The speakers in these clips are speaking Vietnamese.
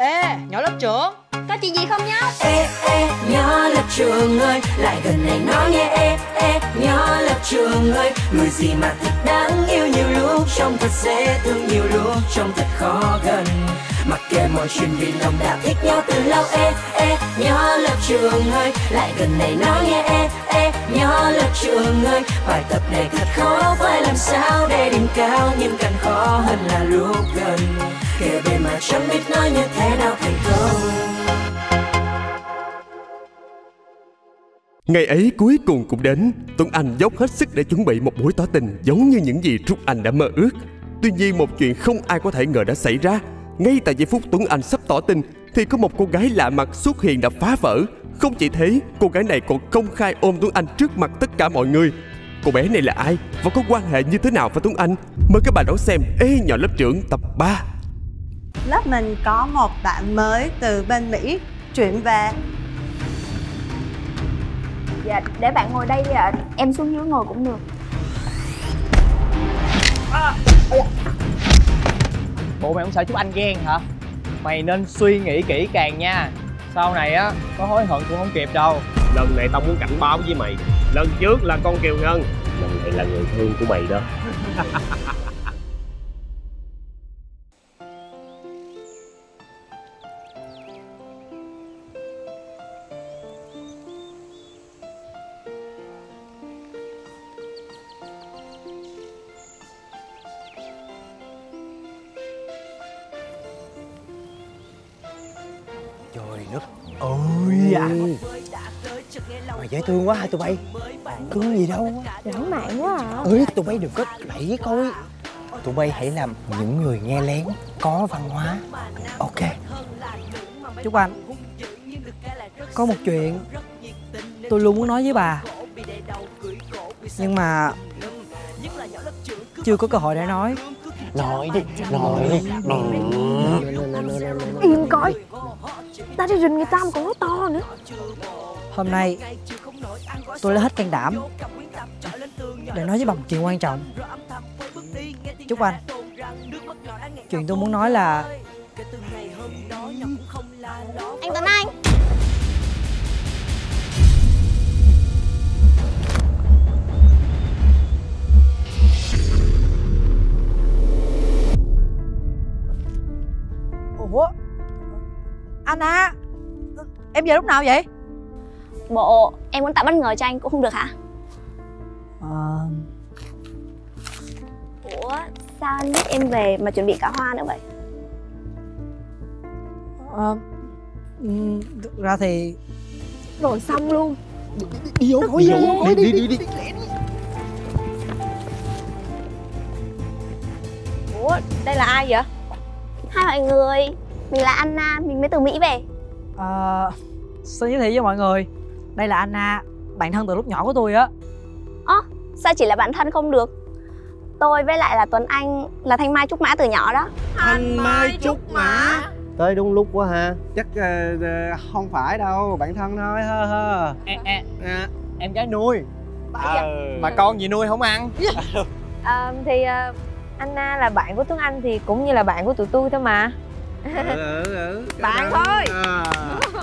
Ê, nhỏ lớp trưởng. Có chuyện gì không nhóc? Ê, ê, nhỏ lớp trường ơi Lại gần này nói nghe. Ê, ê, nhỏ lớp trường ơi Người gì mà thật đáng yêu nhiều lúc Trông thật dễ thương nhiều lúc Trông thật khó gần. Mặc kệ mọi chuyện vì lòng đã thích nhau từ lâu. Ê, ê, nhỏ lớp trường ơi Lại gần này nói nghe. Ê, ê, nhỏ lớp trường ơi Bài tập này thật khó. Phải làm sao để đỉnh cao? Nhưng càng khó hơn là lúc gần Kể bên mà chẳng biết nói như thế nào thành công Ngày ấy cuối cùng cũng đến, Tuấn Anh dốc hết sức để chuẩn bị một buổi tỏ tình giống như những gì Trúc Anh đã mơ ước. Tuy nhiên một chuyện không ai có thể ngờ đã xảy ra. Ngay tại giây phút Tuấn Anh sắp tỏ tình thì có một cô gái lạ mặt xuất hiện đã phá vỡ. Không chỉ thế, cô gái này còn công khai ôm Tuấn Anh trước mặt tất cả mọi người. Cô bé này là ai và có quan hệ như thế nào với Tuấn Anh? Mời các bạn đón xem Ê nhỏ lớp trưởng tập 3. Lớp mình có một bạn mới từ bên Mỹ chuyển về. Dạ, để bạn ngồi đây đi ạ. Em xuống dưới ngồi cũng được. Bộ mày không sợ chú anh ghen hả? Mày nên suy nghĩ kỹ càng nha. Sau này á, có hối hận cũng không kịp đâu. Lần này tao muốn cảnh báo với mày. Lần trước là con Kiều Ngân. Lần này là người thương của mày đó Trời đất ơi à Mà dễ thương quá hai tụi bay. Thương gì đâu. Lãng mạn quá à. Ừ tụi bay đừng có đẩy coi Tụi bay hãy làm những người nghe lén Có văn hóa. Ok. Chúc anh. Có một chuyện Tôi luôn muốn nói với bà. Nhưng mà Chưa có cơ hội để nói. Nói đi Nói đi. Coi Ta đi rình người ta mà còn nói to nữa. Hôm nay Tôi lấy hết can đảm Để nói với bà một chuyện quan trọng. Chúc anh. Chuyện tôi muốn nói là Anh Tuấn Anh. Ủa Anna Em về lúc nào vậy? Bộ em muốn tạo bất ngờ cho anh cũng không được hả? Ờ. Ủa sao anh biết em về mà chuẩn bị cả hoa nữa vậy? Ờ, ừm, thực ra thì Rồi xong luôn. Đi vô đi vô. đi đi đi đi. Ủa đây là ai vậy? Hai mọi người Mình là Anna, mình mới từ Mỹ về. Ờ, xin giới thiệu với mọi người. Đây là Anna bạn thân từ lúc nhỏ của tôi á. Ơ sao chỉ là bạn thân không được? Tôi với lại là Tuấn Anh là Thanh Mai Trúc Mã từ nhỏ đó. Thanh Mai Trúc Mã. Tới đúng lúc quá ha. Chắc ờ, không phải đâu, bạn thân thôi hơ hơ Ê, ê, à, Em gái nuôi. Ờ. Mà con gì nuôi không ăn? À, thì uh, Anna là bạn của Tuấn Anh thì cũng như là bạn của tụi tôi thôi mà ừ, ừ, ừ. Bạn thôi. Ờ.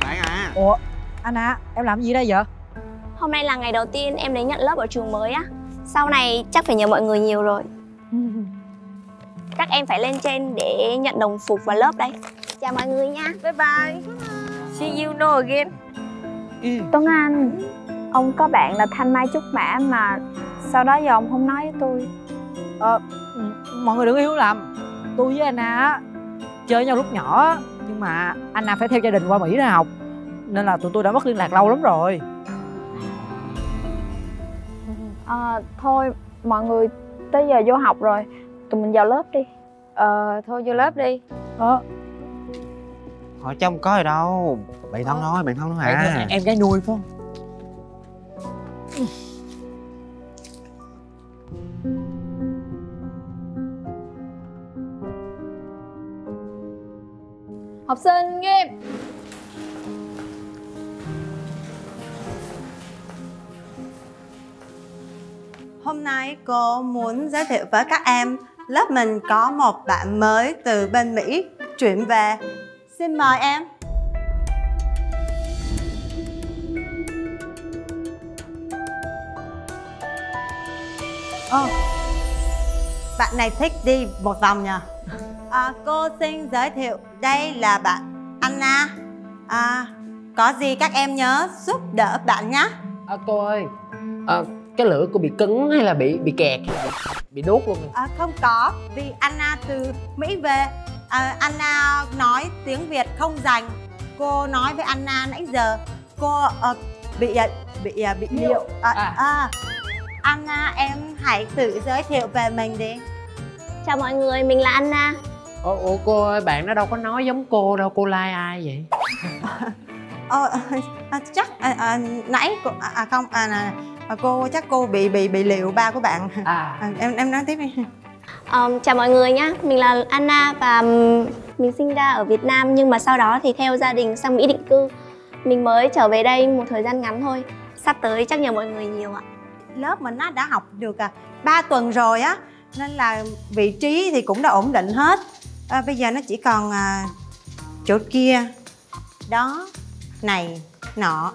Bạn à. Ủa Anna em làm gì đây vậy? Hôm nay là ngày đầu tiên em đến nhận lớp ở trường mới á. Sau này chắc phải nhờ mọi người nhiều rồi. Chắc em phải lên trên để nhận đồng phục vào lớp đây. Chào mọi người nha. Bye bye. See you no again. Tuấn Anh Ông có bạn là Thanh Mai Trúc Mã mà Sau đó giờ ông không nói với tôi. Ờ, mọi người đừng hiểu lầm. Tôi với Anna á chơi với nhau lúc nhỏ nhưng mà Anna phải theo gia đình qua Mỹ để học nên là tụi tôi đã mất liên lạc lâu lắm rồi. À, Thôi mọi người tới giờ vô học rồi. Tụi mình vào lớp đi. Ờ thôi vô lớp đi. Ờ, Họ chứ không có gì đâu. Bạn thân thôi, bạn thân thôi Bạn à. Em gái nuôi phải không Học sinh nghiêm Hôm nay cô muốn giới thiệu với các em Lớp mình có một bạn mới từ bên Mỹ chuyển về. Xin mời em. Ồ, bạn này thích đi một vòng nhờ à, Cô xin giới thiệu đây là bạn Anna à, Có gì các em nhớ giúp đỡ bạn nhé à, cô ơi à, cái lưỡi cô bị cứng hay là bị bị kẹt? Bị, bị đốt luôn à, Không có, vì Anna từ Mỹ về. À, Anna nói tiếng Việt không rành. Cô nói với Anna nãy giờ Cô ờ, bị à, bị à, bị liệu à, À. à. Anna em hãy tự giới thiệu về mình đi. Chào mọi người, mình là Anna Ủa, ủa cô ơi bạn nó đâu có nói giống cô đâu cô like ai vậy? Ờ, à, chắc à, à, nãy cô, à, à, không à, à, à, cô chắc cô bị bị bị liệu ba của bạn. À. à, em em nói tiếp đi. Ờm, Chào mọi người nhá, mình là Anna và mình sinh ra ở Việt Nam nhưng mà sau đó thì theo gia đình sang Mỹ định cư. Mình mới trở về đây một thời gian ngắn thôi Sắp tới chắc nhờ mọi người nhiều ạ. Lớp mình nó đã học được à, 3 tuần rồi á nên là vị trí thì cũng đã ổn định hết à, bây giờ nó chỉ còn à, chỗ kia. Đó này nọ.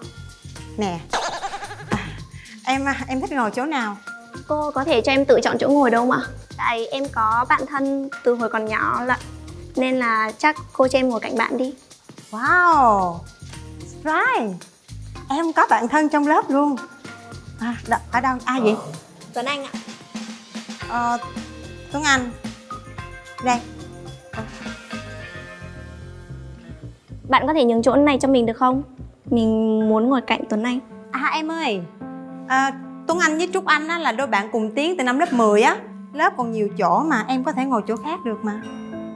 Nè. À, em à, em thích ngồi chỗ nào? Cô có thể cho em tự chọn chỗ ngồi đâu ạ? Tại em có bạn thân từ hồi còn nhỏ lận. Nên là chắc cô cho em ngồi cạnh bạn đi. Wow. Right. Em có bạn thân trong lớp luôn. À, đ- ở đâu? Ai vậy Tuấn Anh ạ. Ờ, Tuấn Anh. Đây Bạn có thể nhường chỗ này cho mình được không? Mình muốn ngồi cạnh Tuấn Anh. À em ơi. À, Tuấn Anh với Trúc Anh á, là đôi bạn cùng tiến từ năm lớp 10 á. Lớp còn nhiều chỗ mà em có thể ngồi chỗ khác được mà.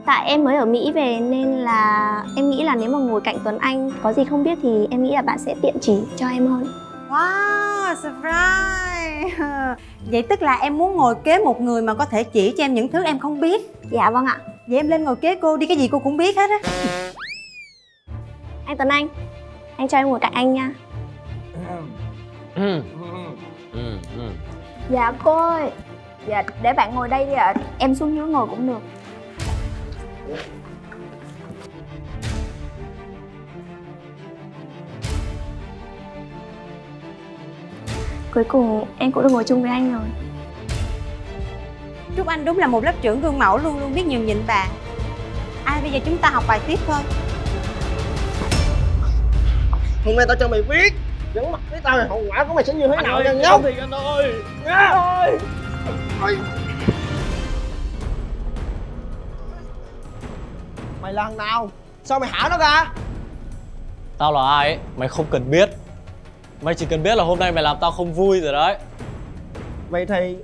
Tại em mới ở Mỹ về nên là em nghĩ là nếu mà ngồi cạnh Tuấn Anh có gì không biết thì em nghĩ là bạn sẽ tiện chỉ cho em hơn. Wow, surprise! Vậy tức là em muốn ngồi kế một người mà có thể chỉ cho em những thứ em không biết? Dạ vâng ạ. Vậy em lên ngồi kế cô đi, cái gì cô cũng biết hết á Anh Tuấn Anh Anh cho em ngồi cạnh anh nha. Ừ. Ừ. Ừ. Dạ cô ơi. Dạ để bạn ngồi đây đi ạ. Em xuống dưới ngồi cũng được. Cuối cùng em cũng được ngồi chung với anh rồi. Trúc Anh đúng là một lớp trưởng gương mẫu luôn luôn biết nhường nhịn bạn. À bây giờ chúng ta học bài tiếp thôi Hôm nay tao cho mày biết Dẫn mặt với tao thì hậu quả của mày sẽ như thế Anh nào nha nhóc. thì anh ơi. Nha ơi Mày là thằng nào? Sao mày hả nó ra? Tao là ai mày không cần biết. Mày chỉ cần biết là hôm nay mày làm tao không vui rồi đấy. Vậy thì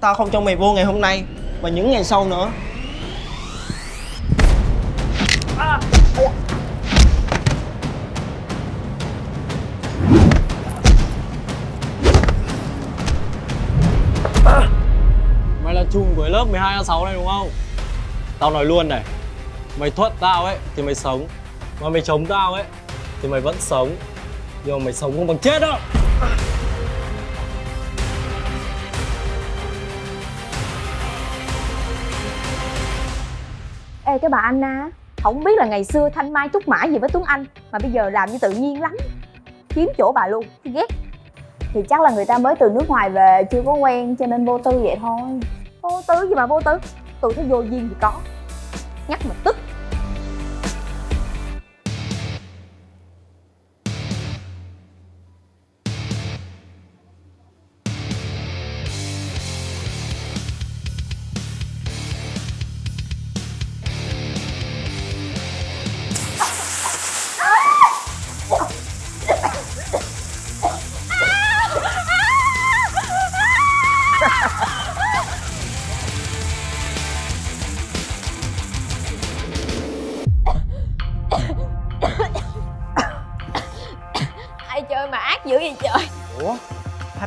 tao không cho mày vô ngày hôm nay Và những ngày sau nữa lớp 12A6 này đúng không? Tao nói luôn này Mày thuận tao ấy thì mày sống Mà mày chống tao ấy thì mày vẫn sống Nhưng mà mày sống không bằng chết đâu. Ê cái bà Anna Không biết là ngày xưa Thanh Mai trúc mã gì với Tuấn Anh Mà bây giờ làm như tự nhiên lắm. Chiếm chỗ bà luôn, ghét. Thì chắc là người ta mới từ nước ngoài về chưa có quen cho nên vô tư vậy thôi tứ gì mà vô tứ, Tôi thấy vô duyên thì có. Nhắc mà tức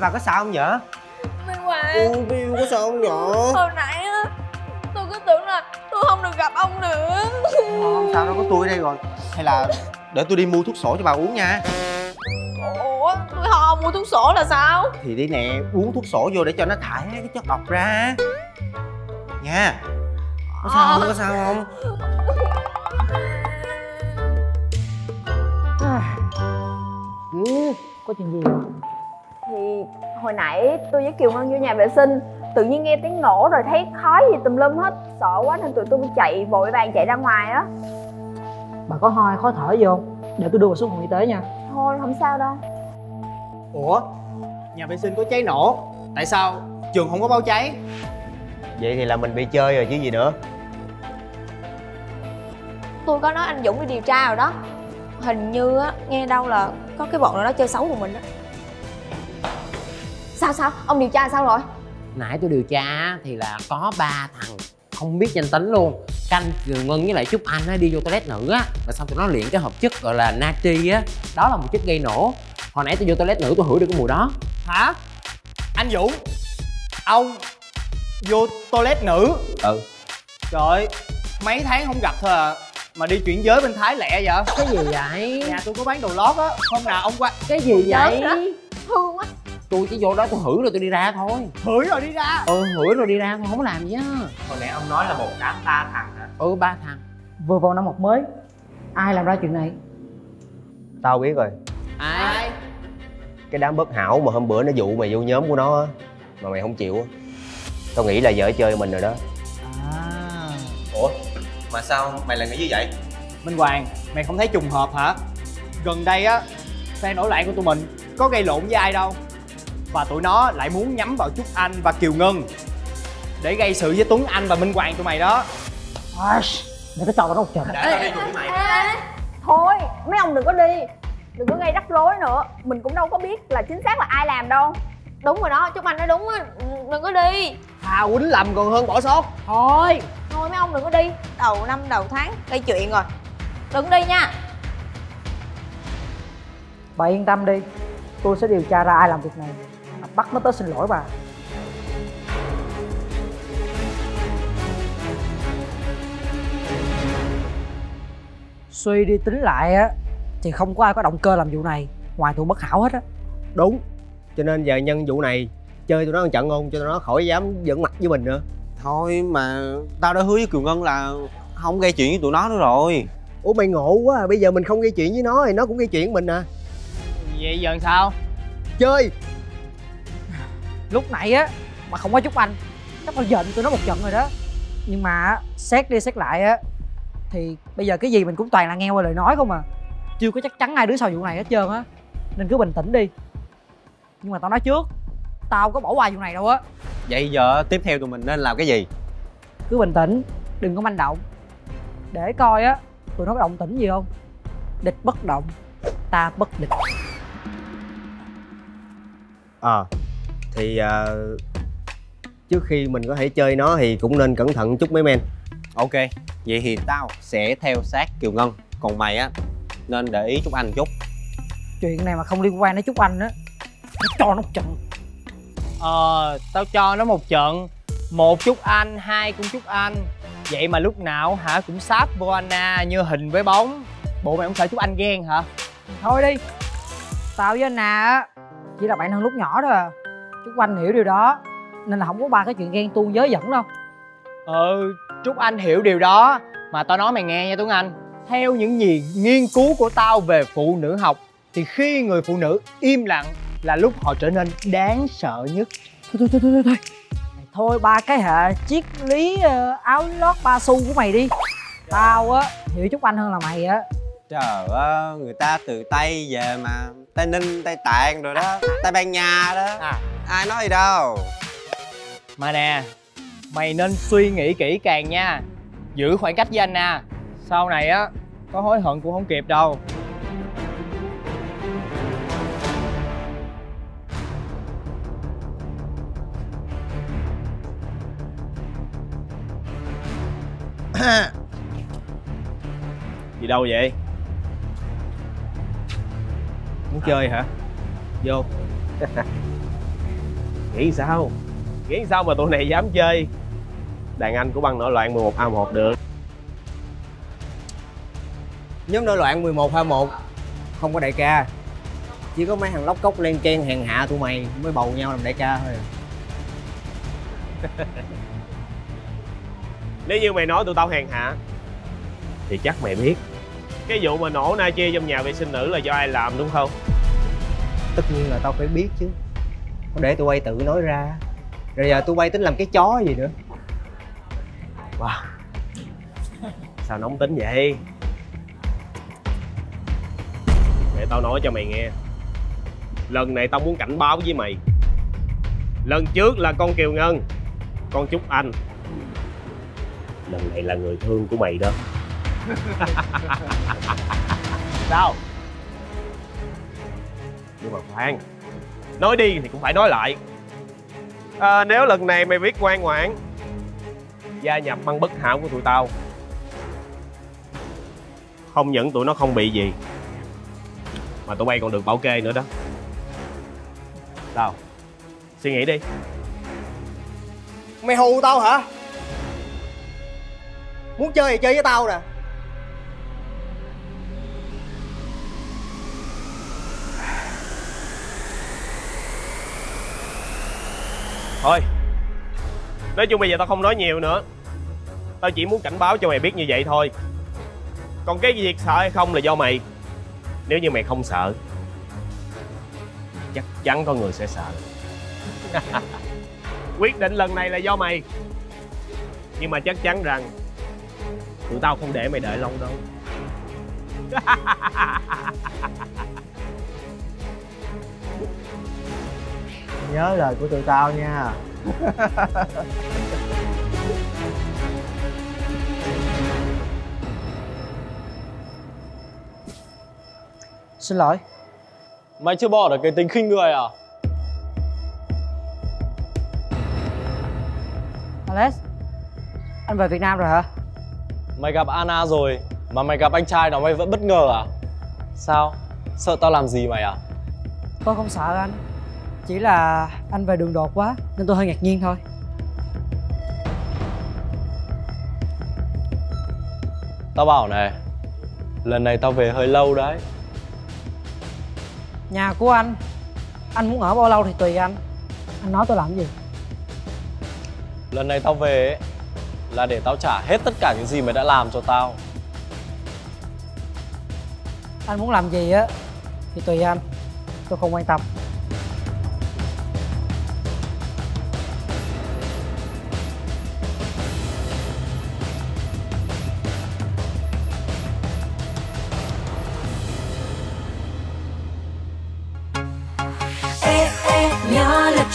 bà có sao không nhở? Minh Hoàng Ôi Bill có sao không nhở? Hồi nãy Tôi cứ tưởng là tôi không được gặp ông nữa. Ờ, không sao đâu có tôi ở đây rồi. Hay là để tôi đi mua thuốc sổ cho bà uống nha. Ủa tôi ho mua thuốc sổ là sao? Thì đi nè uống thuốc sổ vô để cho nó thải cái chất độc ra. Nha. Có sao không? Có sao không? Ờ. Ừ, có chuyện gì không? Thì hồi nãy tôi với Kiều Ngân vô nhà vệ sinh Tự nhiên nghe tiếng nổ rồi thấy khói gì tùm lum hết Sợ quá nên tụi tôi chạy vội vàng chạy ra ngoài á. Bà có ho hay khó thở gì không? Để tôi đưa bà xuống phòng y tế nha. Thôi không sao đâu. Ủa? Nhà vệ sinh có cháy nổ. Tại sao? Trường không có báo cháy. Vậy thì là mình bị chơi rồi chứ gì nữa. Tôi có nói anh dũng đi điều tra rồi đó. Hình như á nghe đâu là có cái bọn nào đó chơi xấu của mình á sao sao? Ông điều tra sao rồi? Nãy tôi điều tra á, thì là có ba thằng không biết danh tính luôn. Canh Kiều ngân với lại trúc anh á đi vô toilet nữ á và xong tụi nó luyện cái hợp chất gọi là natri á. Đó là một chất gây nổ. Hồi nãy tôi vô toilet nữ tôi hửi được cái mùi đó. Hả? Anh dũng ông vô toilet nữ? Ừ. Trời ơi, mấy tháng không gặp thôi à mà đi chuyển giới bên thái lẹ vậy? Cái gì vậy? Nhà tôi có bán đồ lót á hôm nào ông qua cái gì vậy? thương quá tôi chỉ vô đó tôi hửi rồi tôi đi ra thôi. Hửi rồi đi ra? Ừ hửi rồi đi ra thôi không có làm gì á. Hồi nãy ông nói là một đám ba thằng hả? Ừ ba thằng. Vừa vào năm học mới ai làm ra chuyện này? Tao biết rồi. Ai? Cái đám bất hảo mà hôm bữa nó dụ mày vô nhóm của nó á mà mày không chịu á. Tao nghĩ là vợ chơi mình rồi đó. Ủa mà sao mày lại nghĩ như vậy? Minh hoàng mày không thấy trùng hợp hả? Gần đây á phe nổi loạn của tụi mình có gây lộn với ai đâu và tụi nó lại muốn nhắm vào trúc anh và kiều ngân để gây sự với tuấn anh và minh hoàng tụi mày đó. Để cái trò tao nó một trận để tao đi cùng mày. Thôi mấy ông đừng có đi. Đừng có gây rắc rối nữa. Mình cũng đâu có biết là chính xác là ai làm đâu. Đúng rồi đó chúc anh nói đúng á. Đừng có đi. Thà quýnh lầm còn hơn bỏ sót. Thôi. Thôi mấy ông đừng có đi. Đầu năm đầu tháng gây chuyện rồi. Đừng đi nha. Bà yên tâm đi. Tôi sẽ điều tra ra ai làm việc này bắt nó tới xin lỗi bà. Suy đi tính lại á thì không có ai có động cơ làm vụ này ngoài tụi bất hảo hết á. Đúng cho nên giờ nhân vụ này chơi tụi nó một trận không cho tụi nó khỏi dám giỡn mặt với mình nữa. Thôi mà tao đã hứa với kiều ngân là không gây chuyện với tụi nó nữa rồi. Ủa mày ngộ quá à. bây giờ mình không gây chuyện với nó thì nó cũng gây chuyện với mình à. Vậy giờ làm sao? Chơi lúc nãy á mà không có chúc anh chắc tao giận tụi nó một trận rồi đó. Nhưng mà á, xét đi xét lại á thì bây giờ cái gì mình cũng toàn là nghe qua lời nói không à. Chưa có chắc chắn ai đứng sau vụ này hết trơn á. Nên cứ bình tĩnh đi. Nhưng mà tao nói trước tao có bỏ qua vụ này đâu á. Vậy giờ tiếp theo tụi mình nên làm cái gì? Cứ bình tĩnh đừng có manh động. Để coi á tụi nó có động tĩnh gì không? Địch bất động ta bất địch. Ờ thì à, trước khi mình có thể chơi nó thì cũng nên cẩn thận chút mấy men. Ok vậy thì tao sẽ theo sát kiều ngân. Còn mày á nên để ý chút anh chút. Chuyện này mà không liên quan đến chúc anh á nó cho nó một trận. Ờ tao cho nó một trận. Một chút anh hai cũng chút anh. Vậy mà lúc nào hả cũng sáp vô anna như hình với bóng. Bộ mày không sợ chút anh ghen hả? Thôi đi tao với anh nà á chỉ là bạn thân lúc nhỏ thôi à chúc anh hiểu điều đó nên là không có ba cái chuyện ghen tuông giới dẫn đâu. Ừ trúc anh hiểu điều đó mà tao nói mày nghe nha tuấn anh. Theo những gì nghiên cứu của tao về phụ nữ học thì khi người phụ nữ im lặng là lúc họ trở nên đáng sợ nhất. Thôi thôi thôi thôi thôi. Thôi ba cái hệ triết lý ờ, áo lót ba xu của mày đi. Tao á hiểu chúc anh hơn là mày á trời ơi người ta từ tây về mà tây ninh tây tạng rồi đó tây ban nha đó. À. ai nói gì đâu. Mà nè mày nên suy nghĩ kỹ càng nha. Giữ khoảng cách với anna sau này á có hối hận cũng không kịp đâu. Gì đâu vậy muốn chơi hả? Vô. Nghĩ sao? Nghĩ sao mà tụi này dám chơi? Đàn anh của băng nổi loạn 11 a 1 được. Nhóm nổi loạn 11 21 không có đại ca. Chỉ có mấy thằng lóc cốc len ken hèn hạ tụi mày mới bầu nhau làm đại ca thôi. Nếu như mày nói tụi tao hèn hạ thì chắc mày biết cái vụ mà nổ na chi trong nhà vệ sinh nữ là do ai làm đúng không? Tất nhiên là tao phải biết chứ. Không để tụi bay tự nói ra. Rồi giờ tụi bay tính làm cái chó gì nữa? Wow. Sao nóng tính vậy? Để tao nói cho mày nghe. Lần này tao muốn cảnh báo với mày. Lần trước là con kiều ngân con trúc anh. Lần này là người thương của mày đó sao nhưng mà khoan nói đi thì cũng phải nói lại. À, nếu lần này mày biết ngoan ngoãn gia nhập băng bất hảo của tụi tao không những tụi nó không bị gì mà tụi bay còn được bảo kê nữa đó. Sao suy nghĩ đi. Mày hù tao hả? Muốn chơi thì chơi với tao nè. Thôi, nói chung bây giờ tao không nói nhiều nữa. Tao chỉ muốn cảnh báo cho mày biết như vậy thôi. Còn cái việc sợ hay không là do mày. Nếu như mày không sợ, chắc chắn có người sẽ sợ. Quyết định lần này là do mày. Nhưng mà chắc chắn rằng tụi tao không để mày đợi lâu đâu. nhớ lời của tụi tao nha xin lỗi Mày chưa bỏ được cái tính khinh người à? Alex Anh về Việt Nam rồi hả? Mày gặp Anna rồi Mà mày gặp anh trai nó mày vẫn bất ngờ à? Sao? Sợ tao làm gì mày à? Tôi không sợ anh Chỉ là anh về đường đột quá Nên tôi hơi ngạc nhiên thôi. Tao bảo này Lần này tao về hơi lâu đấy. Nhà của anh Anh muốn ở bao lâu thì tùy anh. Anh nói tôi làm gì? Lần này tao về ấy, Là để tao trả hết tất cả những gì mày đã làm cho tao. Anh muốn làm gì á Thì tùy anh. Tôi không quan tâm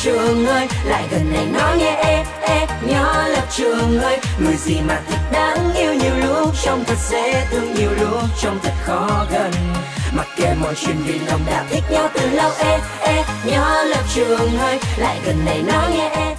trường ơi, lại gần này nói nghe, ê ê, nhỏ lập trường ơi. Người gì mà thật đáng yêu nhiều lúc trong thật dễ thương nhiều lúc trong thật khó gần. Mặc kệ mọi chuyện vì lòng đã thích nhau từ lâu, ê ê, nhỏ lập trường ơi. Lại gần này nói nghe, ê